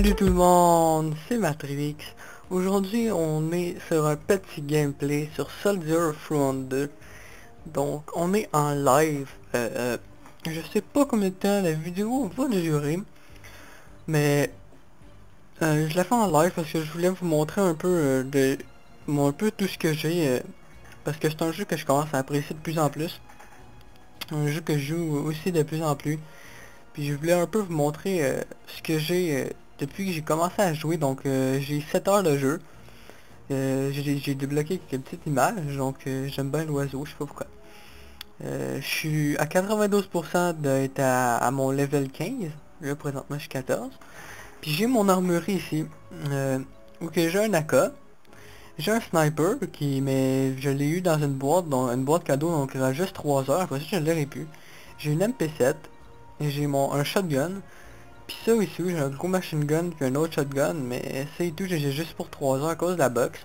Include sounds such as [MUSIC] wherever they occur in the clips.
Salut tout le monde, c'est Matrix. Aujourd'hui, on est sur un petit gameplay sur Soldier Front 2. Donc, on est en live. Euh, euh, je sais pas combien de temps la vidéo va durer. Mais, euh, je la fais en live parce que je voulais vous montrer un peu de un peu tout ce que j'ai. parce que c'est un jeu que je commence à apprécier de plus en plus. Un jeu que je joue aussi de plus en plus. Puis je voulais un peu vous montrer euh, ce que j'ai euh, depuis que j'ai commencé à jouer. Donc euh, j'ai 7 heures de jeu. j'ai débloqué quelques petites images. Donc j'aime bien l'oiseau, je sais pas pourquoi. je suis à 92% d'être à, mon level 15. Là présentement je suis 14. Puis j'ai mon armurerie ici. ok j'ai un AK. J'ai un sniper qui mais je l'ai eu dans une boîte, dans une boîte cadeau donc il reste juste 3 heures, après ça je l'aurais pu. J'ai une MP7, et j'ai mon un shotgun. Puis ça aussi, j'ai un gros machine gun puis un autre shotgun, mais c'est tout, j'ai juste pour 3 heures à cause de la box.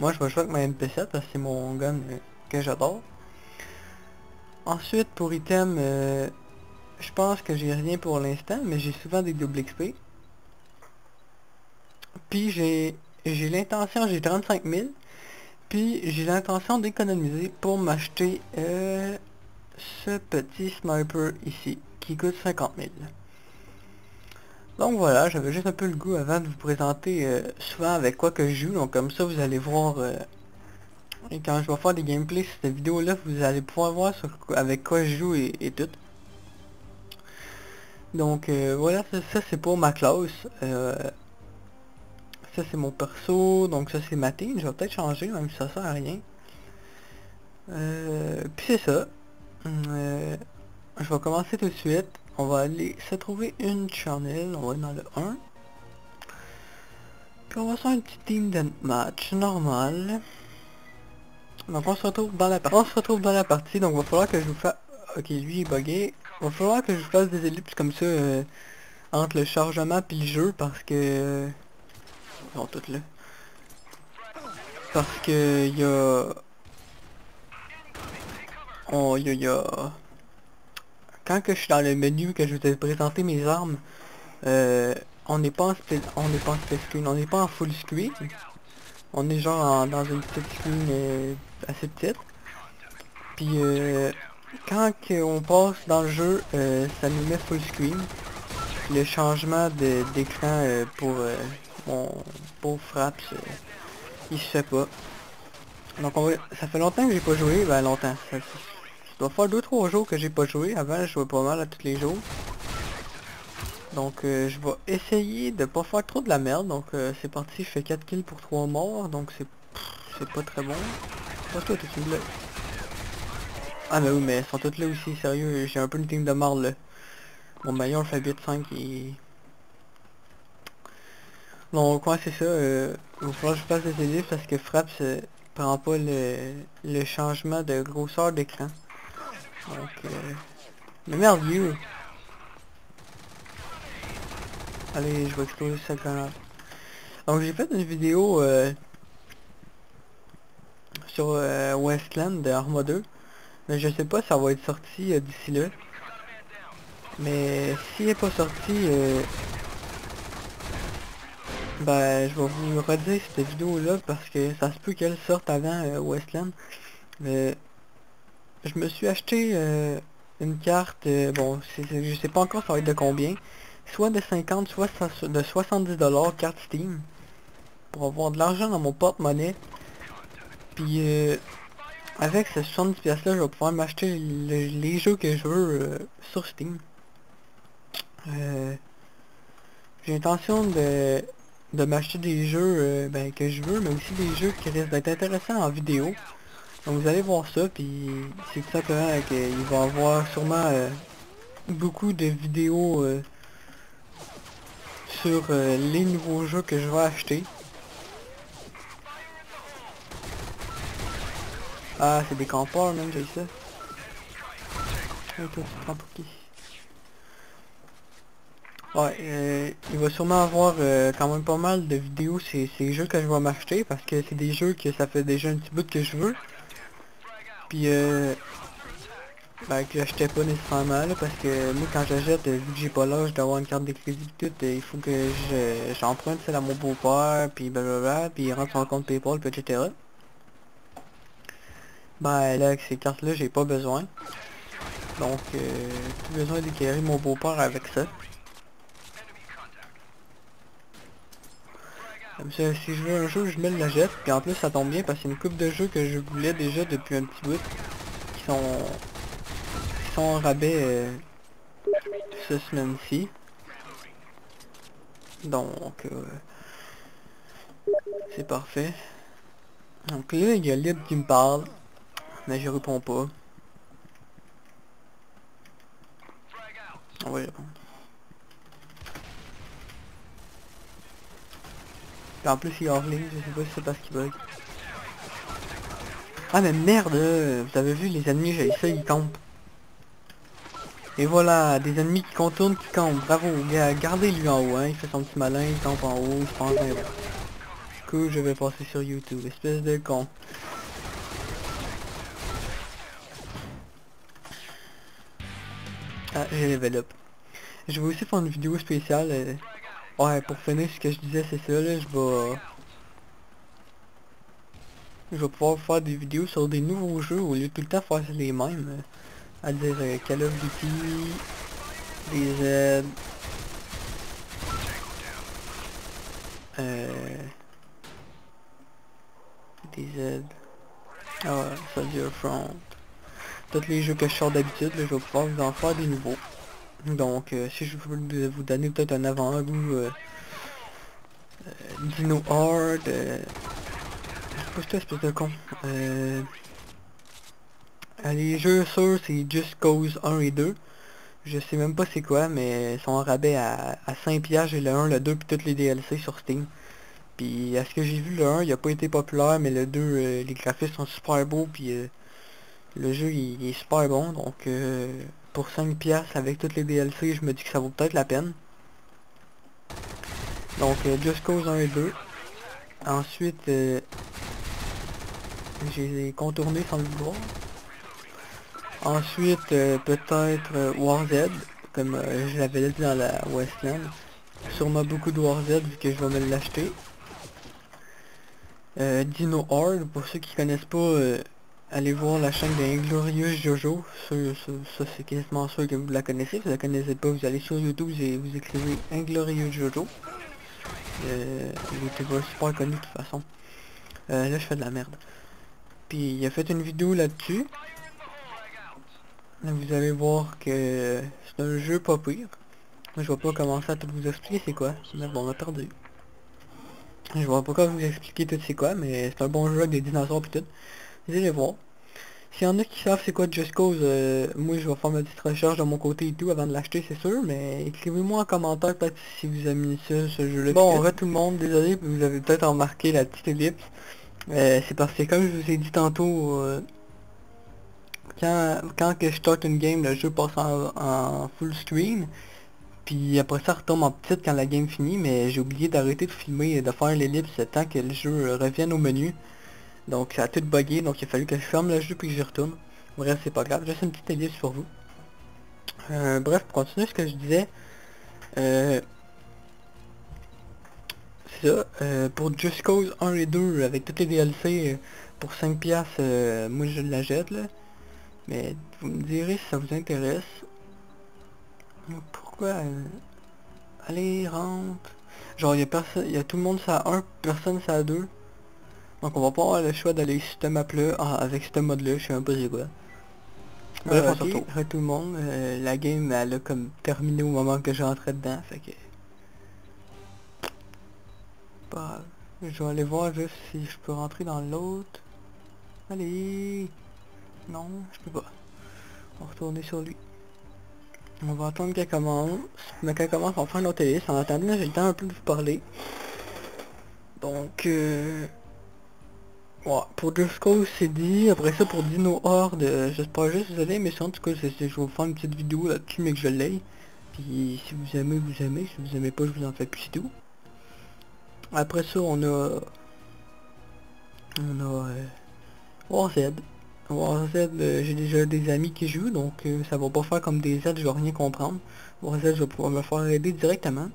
Moi je vais jouer avec ma MP7 parce que c'est mon gun euh, que j'adore. Ensuite pour item, euh, je pense que j'ai rien pour l'instant, mais j'ai souvent des doubles XP. Puis j'ai j'ai l'intention, j'ai 35 000. Puis j'ai l'intention d'économiser pour m'acheter euh, ce petit sniper ici, qui coûte 50 000. Donc voilà, j'avais juste un peu le goût avant de vous présenter euh, souvent avec quoi que je joue, donc comme ça vous allez voir, euh, et quand je vais faire des gameplays sur cette vidéo là, vous allez pouvoir voir avec quoi je joue et, tout. Donc euh, voilà, ça, c'est pour ma classe. ça c'est mon perso, donc ça c'est ma team, je vais peut-être changer même si ça sert à rien. puis c'est ça. Je vais commencer tout de suite. On va aller se trouver une channel. On va aller dans le 1. Puis on va faire un petit team de match normal. Donc on se retrouve dans la partie. On se retrouve dans la partie. Donc il va falloir que je vous fasse... Ok, lui il est bugué. Il va falloir que je vous fasse des ellipses comme ça euh, entre le chargement puis le jeu parce que... Euh, ils sont toutes là. Parce que il y a Oh, yo, yo. Quand que je suis dans le menu, que je vais te présenter mes armes, euh, on n'est pas en on n'est pas en screen, on n'est pas en full screen. On est genre dans une petite screen euh, assez petite. Puis euh, quand on passe dans le jeu, ça nous met full screen. Le changement d'écran pour mon pour frappe, il se fait pas. Donc on ça fait longtemps que j'ai pas joué, ben longtemps. Ça doit faire 2-3 jours que j'ai pas joué. Avant, je jouais pas mal à tous les jours. Donc, euh, je vais essayer de pas faire trop de la merde. Donc, euh, c'est parti. Je fais 4 kills pour 3 morts. Donc, c'est c'est pas très bon. Ah, mais oui, mais ils sont tous là aussi. Sérieux, j'ai un peu une team de marre là. Mon maillot alphabet 5 et... Donc, ouais, c'est ça. Euh, il va falloir que je fasse des élèves parce que Fraps prend pas le, le changement de grosseur d'écran. Donc, euh... Mais merveilleux. Allez, je vais exploser cette grenade. Donc j'ai fait une vidéo euh, sur euh, Westland de Arma 2. Mais je sais pas si ça va être sorti euh, d'ici là. Mais s'il n'est pas sorti, euh, ben je vais vous redire cette vidéo là parce que ça se peut qu'elle sorte avant Westland. Mais je me suis acheté euh, une carte, euh, bon, je sais pas encore ça va être de combien, soit de 50, soit de 70 dollars carte Steam, pour avoir de l'argent dans mon porte-monnaie. Puis euh, avec ces 70 pièces là, je vais pouvoir m'acheter les jeux que je veux sur Steam. J'ai l'intention de, de m'acheter des jeux ben, que je veux, mais aussi des jeux qui risquent d'être intéressants en vidéo. Donc vous allez voir ça, puis c'est tout simplement qu'il va y avoir sûrement euh, beaucoup de vidéos euh, sur euh, les nouveaux jeux que je vais acheter. Ah, c'est des campeurs même, j'ai ça. Ouais, il va sûrement avoir quand même pas mal de vidéos sur ces jeux que je vais m'acheter parce que c'est des jeux que ça fait déjà un petit bout que je veux. Puis euh, Ben, que j'achetais pas nécessairement, là, parce que moi, quand j'achète, vu que j'ai pas l'âge d'avoir une carte de crédit tout, il faut que j'emprunte celle à mon beau-père, puis blablabla, puis rentre son compte Paypal, etc. Ben, là, avec ces cartes-là, j'ai pas besoin. Donc, euh, plus besoin d'éclairer mon beau-père avec ça. Comme ça, si je veux un jeu, je me la jette. Puis en plus, ça tombe bien parce que c'est une coupe de jeux que je voulais déjà depuis un petit bout. Qui sont, qui sont en rabais euh, ce semaine-ci. Donc, euh, c'est parfait. Donc là, il y a Lib qui me parle. Mais je réponds pas. On va y répondre. En plus il est hors ligne, je sais pas si c'est parce qu'il bug. Ah mais merde Vous avez vu les ennemis, j'ai ça, ils campent. Et voilà, des ennemis qui contournent, qui campent. Bravo, gardez lui en haut, hein. Il fait son petit malin, il campe en haut, il se prend un coup, je vais passer sur YouTube, espèce de con. Ah, j'ai level up. Je vais aussi faire une vidéo spéciale. Euh, Ouais, pour finir ce que je disais, c'est ça, là, je vais... Je vais pouvoir faire des vidéos sur des nouveaux jeux au lieu de tout le temps faire les mêmes. Euh, à dire euh, Call of Duty, des Z... Euh... Des Z... Ah ouais, Soldier Front. Tous les jeux que je sors d'habitude, je vais pouvoir vous en faire des nouveaux. Donc, euh, si je veux vous donner peut-être un avant-goût euh, euh, Dino Hard, euh, je espèce de con. Euh, les jeux sûrs, c'est Just Cause 1 et 2. Je sais même pas c'est quoi, mais ils sont en rabais à, à 5 piastres, j'ai le 1, le 2 puis toutes les DLC sur Steam. Puis à ce que j'ai vu, le 1, il a pas été populaire, mais le 2, euh, les graphismes sont super beaux, puis le jeu il, est super bon, donc pour 5 piastres avec toutes les DLC, je me dis que ça vaut peut-être la peine. Donc euh, Just Cause 1 et 2. Ensuite, euh, j'ai contourné sans le vouloir. Ensuite, euh, peut-être euh, War Z, comme je l'avais dit dans la Westland. Sûrement beaucoup de War Z vu que je vais me l'acheter. Dino Hard, pour ceux qui connaissent pas allez voir la chaîne d'Inglorious Jojo. Ça, c'est quasiment sûr que vous la connaissez. Vous la connaissez pas, vous allez sur YouTube et vous écrivez Inglorious Jojo. Euh, il était pas super connu de toute façon. Euh, là, je fais de la merde. Puis, il a fait une vidéo là-dessus. Là, vous allez voir que c'est un jeu pas pire. Je vais pas commencer à tout vous expliquer c'est quoi. Mais bon, on a perdu. Je vois pas comment vous expliquer tout c'est quoi, mais c'est un bon jeu avec des dinosaures pis tout. Vous allez voir. S'il y en a qui savent c'est quoi Just Cause, euh, moi je vais faire ma petite recherche de mon côté et tout avant de l'acheter c'est sûr, mais écrivez-moi en commentaire peut-être si vous avez mis ça, ce jeu-là. Bon, on va tout le monde, désolé, vous avez peut-être remarqué la petite ellipse. Euh, c'est parce que comme je vous ai dit tantôt, euh, quand, quand que je start une game, le jeu passe en, full screen. Puis après ça retombe en petite quand la game finit, mais j'ai oublié d'arrêter de filmer et de faire l'ellipse tant que le jeu revienne au menu. Donc ça a tout bugué, donc il a fallu que je ferme le jeu puis que j'y retourne. Bref, c'est pas grave, juste une petite ellipse pour vous. Euh, bref, pour continuer ce que je disais, euh, c'est ça, euh, pour Just Cause 1 et 2, avec toutes les DLC, pour 5 piastres, moi je la jette là. Mais vous me direz si ça vous intéresse. Pourquoi Allez, rentre. Genre, il y a y a tout le monde ça a 1, personne ça a 2. Donc on va pas avoir le choix d'aller sur cette map là ah, avec ce mode là, je sais un peu c'est quoi. Bref, okay, tout le monde, euh, la game elle a comme terminé au moment que j'entrais dedans, fait que... Bah, je vais aller voir juste si je peux rentrer dans l'autre. Allez Non, je peux pas. On va retourner sur lui. On va attendre qu'elle commence. Mais qu'elle commence, on va faire une autre liste. En attendant, j'ai le temps un peu de vous parler. Donc, euh, Ouais, pour Cause c'est dit, après ça pour Dino Horde, euh, j'espère juste vous allez mais en tout cas je vais vous faire une petite vidéo là-dessus mais que je l'ai. Puis si vous aimez, vous aimez, si vous aimez pas, je vous en fais plus c'est tout. Après ça on a... On a... Euh, Z Warzed, euh, j'ai déjà des amis qui jouent, donc euh, ça va pas faire comme des Z, je vais rien comprendre. Warzed, je vais pouvoir me faire aider directement.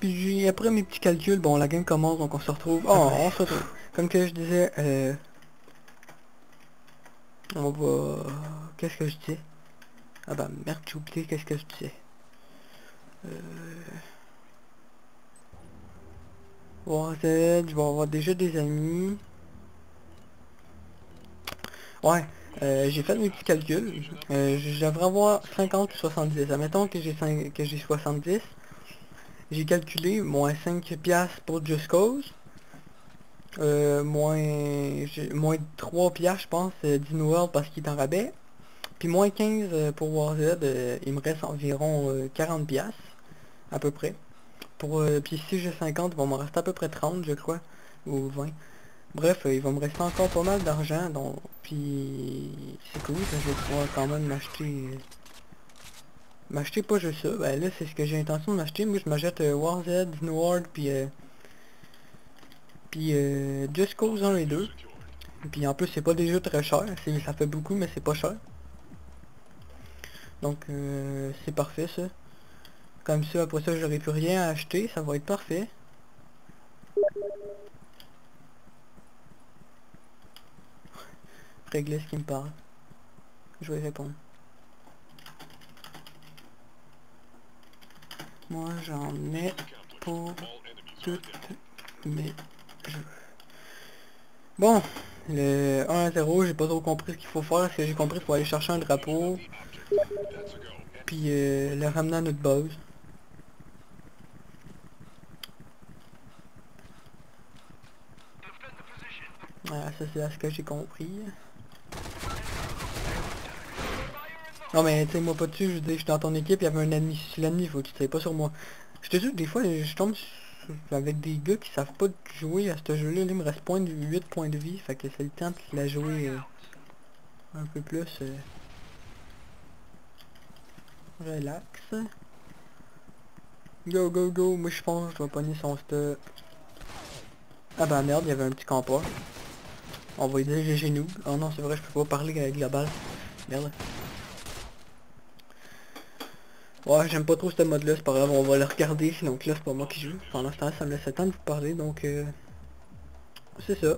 Puis après mes petits calculs, bon la game commence, donc on se retrouve. Oh, on se retrouve. Comme que je disais, euh, on va... Qu'est-ce que je disais Ah bah merde, j'ai oublié qu'est-ce que je disais. Euh... Warzed, je vais avoir déjà des amis. Ouais, euh, j'ai fait mes petits calculs. Euh, J'aimerais avoir 50 ou 70. Admettons que j'ai que j'ai 70. J'ai calculé moins 5 piastres pour Just Cause. Euh, moins, moins 3 piastres, je pense, euh, World parce qu'il est en rabais. Puis moins 15 euh, pour Warzed, euh, il me reste environ 40 piastres, à peu près. Pour, puis si j'ai 50, il va me rester à peu près 30, je crois, ou 20. Bref, il va me rester encore pas mal d'argent, donc puis c'est cool, je vais pouvoir quand même m'acheter m'acheter pas juste ça. Ben là, c'est ce que j'ai l'intention de m'acheter. Moi, je m'achète euh, Warzed, World, puis euh, puis euh, Just Cause 1 et 2. Puis en plus, c'est pas des jeux très chers. Ça fait beaucoup, mais c'est pas cher. Donc, euh, c'est parfait, ça. Comme ça, après ça, j'aurai plus rien à acheter. Ça va être parfait. Réglisse qui me parle. Je vais répondre. Moi j'en ai pour toutes mes jeux. Bon, le 1-0, j'ai pas trop compris ce qu'il faut faire. Ce que j'ai compris, il faut aller chercher un drapeau. Puis euh, le ramener à notre base. Voilà, ça c'est ce que j'ai compris. Non mais tu sais moi pas dessus, je je suis dans ton équipe, il y avait un ennemi. Si l'ennemi, faut que tu pas sur moi. Je te dis des fois je tombe avec des gars qui savent pas jouer à ce jeu-là. il me reste point de 8 points de vie, fait que c'est le temps de la jouer euh, un peu plus. Euh, relax. Go go go, moi je pense je vais pogner son stop. Ah bah merde, il y avait un petit campeur. On va dire GG nous. Oh non c'est vrai je peux pas parler avec la balle. Merde. J'aime pas trop ce mode-là, c'est pas grave, on va le regarder, donc là c'est pas moi qui joue. Pendant ce temps ça me laisse le temps de vous parler, donc euh, c'est ça.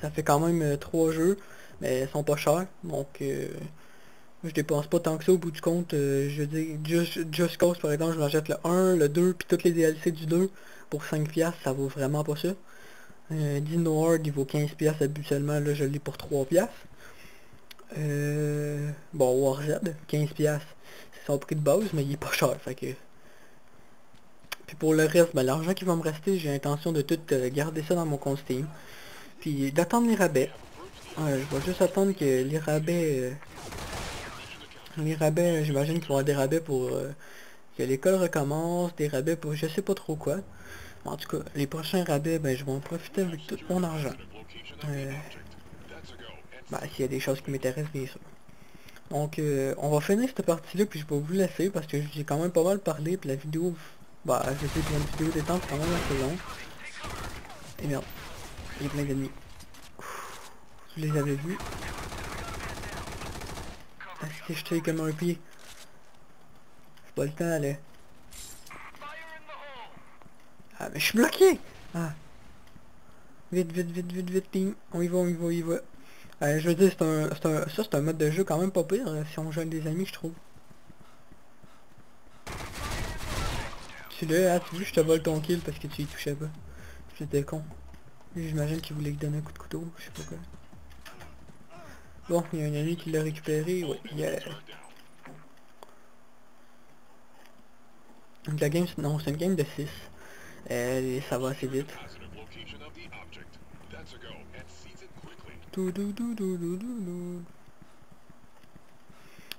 Ça fait quand même euh, trois jeux, mais ils sont pas chers, donc euh, je dépense pas tant que ça au bout du compte. Euh, je dis Just, Just Cause par exemple, je m'achète le 1, le 2, puis toutes les DLC du 2 pour 5$, ça vaut vraiment pas ça. Euh, Dino Hard, il vaut 15$ habituellement, là je l'ai pour 3$. Euh, bon, Warzed, 15$ son prix de base, mais il est pas cher, fait que... Puis pour le reste, ben, l'argent qui va me rester, j'ai l'intention de tout euh, garder ça dans mon compte Steam. Puis d'attendre les rabais. je vais juste attendre que les rabais... Euh, les rabais, j'imagine qu'il vont avoir des rabais pour... Euh, que l'école recommence, des rabais pour je sais pas trop quoi. En tout cas, les prochains rabais, ben je vais en profiter avec tout mon argent. ben, s'il y a des choses qui m'intéressent, bien sûr. Donc, euh, on va finir cette partie-là, puis je vais vous laisser, parce que j'ai quand même pas mal parlé, puis la vidéo, bah, je sais que une vidéo détente quand même assez longue. Et merde, il y a plein d'ennemis. Vous les avez vus. Est-ce que je tire comme un pied? C'est pas le temps, là. Ah, mais je suis bloqué Ah. Vite, vite, vite, vite, vite, team. On y va, on y va, on y va. Euh, je veux dire, c'est un, un, ça c'est un mode de jeu quand même pas pire hein, si on joue avec des amis, je trouve. Tu là, ah, tu veux, je te vole ton kill parce que tu y touchais pas. C'était con. J'imagine qu'il voulait te donner un coup de couteau, je sais pas quoi. Bon, il y a un ami qui l'a récupéré, ouais, yeah. Donc la game, non, c'est une game de 6. Euh, ça va assez vite.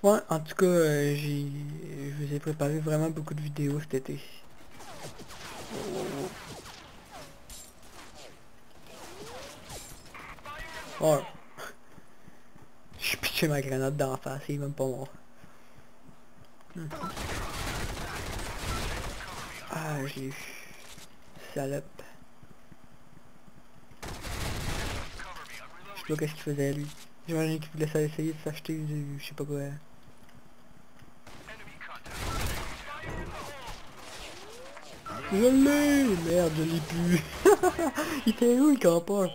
Ouais, en tout cas, euh, j'ai, je vous ai préparé vraiment beaucoup de vidéos cet été. Ouais. [LAUGHS] J'ai pitché ma grenade d'en face, il est même pas mort. Ah, j'ai eu. Salope. Sais pas qu'est-ce qu'il faisait lui. J'imagine qu'il voulait essayer de s'acheter du... je sais pas quoi. Je l'ai Merde, je l'ai plus [LAUGHS] Il était où le campeur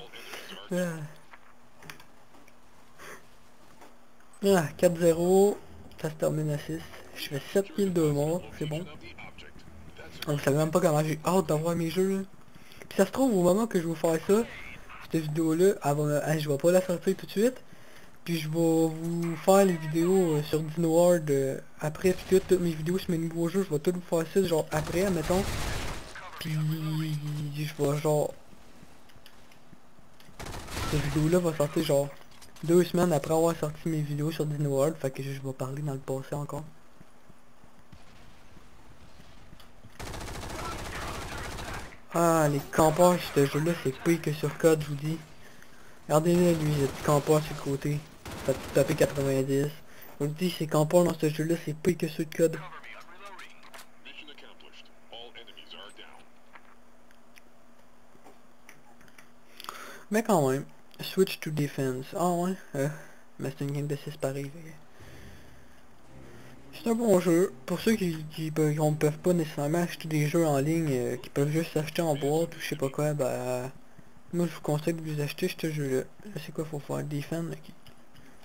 Ah, 4-0, ça se termine à 6. Je fais 7 kills de mort, c'est bon. On ne savait même pas comment j'ai hâte d'avoir mes jeux là. Puis ça se trouve au moment que je vais faire ça, cette vidéo là, avant, hein, je vais pas la sortir tout de suite. Puis je vais vous faire les vidéos euh, sur Dino euh, après, puis toutes mes vidéos sur mes nouveaux jeux, je vais tout vous faire ça genre après, mettons. Puis je vais genre... Cette vidéo là va sortir genre deux semaines après avoir sorti mes vidéos sur Dino World, fait que je vais parler dans le passé encore. Ah, les campeurs sur ce jeu-là, c'est pire que sur code, je vous dis. Regardez-le, lui, le petit sur le côté. Ça tout tapé 90. Je vous dis, ces campeurs dans ce jeu-là, c'est pire que ceux de code. Mais quand même, switch to defense. Ah ouais, euh, mais c'est une game de 6 pareil. Un bon jeu. Pour ceux qui, qui, ne peuvent pas nécessairement acheter des jeux en ligne, euh, qui peuvent juste s'acheter en boîte ou je sais pas quoi, bah... moi je vous conseille de vous acheter ce jeu-là. Là, c'est quoi, faut faire defend. Qui...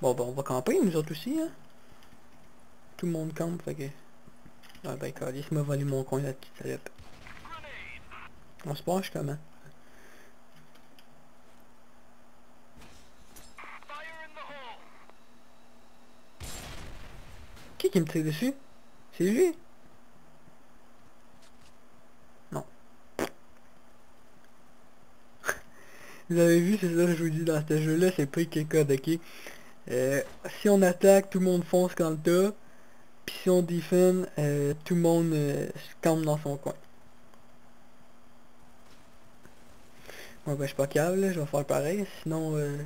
Bon bah on va camper nous autres aussi, hein. Tout le monde campe, fait que... Ah bah il m'a volé mon coin la petite salope. On se penche comment? Qui me tire dessus C'est lui Non. [LAUGHS] vous avez vu, c'est ça que je vous dis dans ce jeu-là, c'est pas quelque code, ok? Euh, Si on attaque, tout le monde fonce quand le tas. Puis si on défend, euh, tout le monde euh, se campe dans son coin. Bon ben je suis pas câble, je vais faire pareil, sinon euh,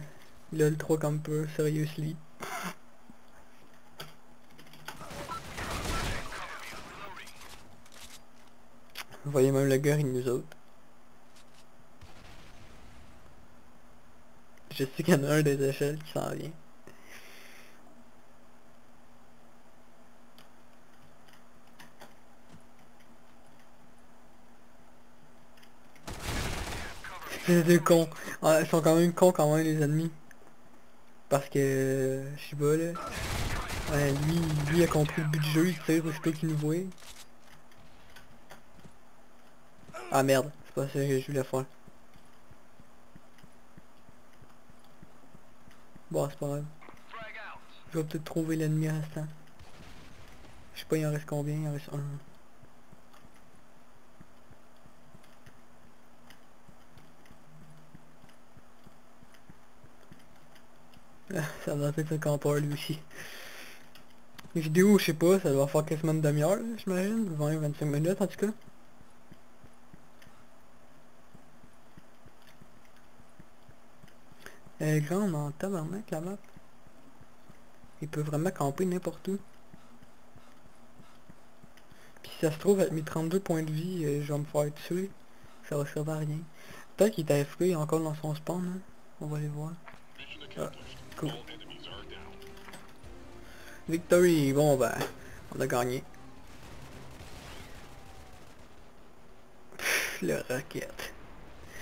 là le 3 comme peu, seriously. Vous voyez même le gars, il nous autres. Je sais qu'il y en a un des échelles qui s'en vient. C'est deux cons. Ah, ils sont quand même cons quand même les ennemis. Parce que... je sais pas là. Lui, lui a compris le but du jeu, il tire aussitôt qu'il nous voit. Ah merde, c'est pas ça que je voulais faire. Bon, c'est pas grave. Je vais peut-être trouver l'ennemi à l'instant. Je sais pas, il en reste combien? Il en reste un. Ah, ça doit être un campeur lui aussi. Les vidéos, je sais pas, ça doit faire quasiment une demi-heure, j'imagine. 20-25 minutes en tout cas. Elle est grande en tabarnak la map. Il peut vraiment camper n'importe où. Puis si ça se trouve avec mes 32 points de vie, euh, je vais me faire tuer. Ça va servir à rien. Peut-être qu'il est encore dans son spawn. Hein. On va aller voir. Ah, cool. Victory, bon ben, on a gagné. Pff, le rocket.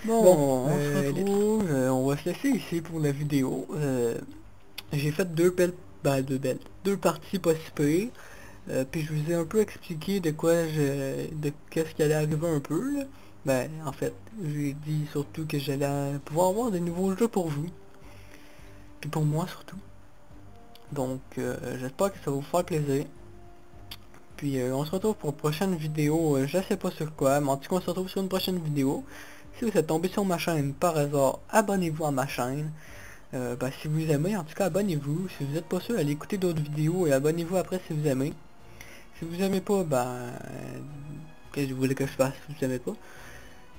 Bon, on se euh, retrouve, euh, on va se laisser ici pour la vidéo. Euh, j'ai fait deux belles, ben, deux belles, deux parties possibles. puis je vous ai un peu expliqué de quoi je, de qu'est-ce qui allait arriver un peu. Là. Ben, en fait, j'ai dit surtout que j'allais pouvoir avoir de nouveaux jeux pour vous. Puis pour moi surtout. Donc, j'espère que ça va vous faire plaisir. Puis on se retrouve pour une prochaine vidéo, je sais pas sur quoi, mais en tout cas on se retrouve sur une prochaine vidéo. Si vous êtes tombé sur ma chaîne par hasard, abonnez-vous à ma chaîne. Euh, ben, si vous aimez, en tout cas, abonnez-vous. Si vous n'êtes pas sûr, allez écouter d'autres vidéos et abonnez-vous après si vous aimez. Si vous aimez pas, ben... Qu'est-ce que vous voulez que je fasse si vous aimez pas?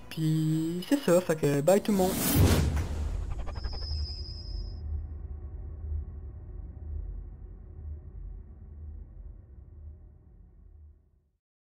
Puis c'est ça, fait que bye tout le monde.